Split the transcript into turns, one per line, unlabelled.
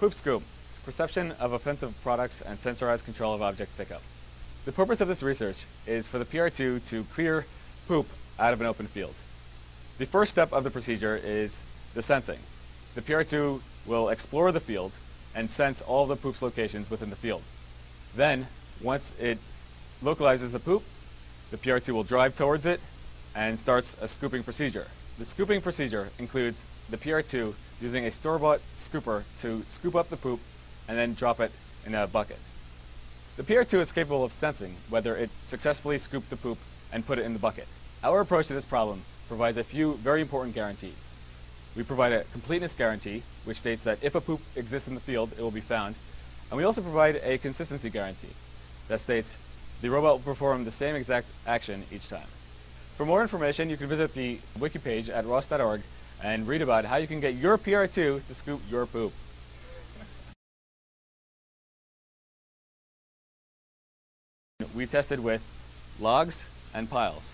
Poop Scoop, perception of offensive products and sensorized control of object pickup. The purpose of this research is for the PR2 to clear poop out of an open field. The first step of the procedure is the sensing. The PR2 will explore the field and sense all the poop's locations within the field. Then, once it localizes the poop, the PR2 will drive towards it and starts a scooping procedure. The scooping procedure includes the PR2 using a store-bought scooper to scoop up the poop and then drop it in a bucket. The PR2 is capable of sensing whether it successfully scooped the poop and put it in the bucket. Our approach to this problem provides a few very important guarantees. We provide a completeness guarantee, which states that if a poop exists in the field, it will be found. And we also provide a consistency guarantee that states the robot will perform the same exact action each time. For more information, you can visit the wiki page at ros.org and read about how you can get your PR2 to scoop your poop. We tested with logs and piles.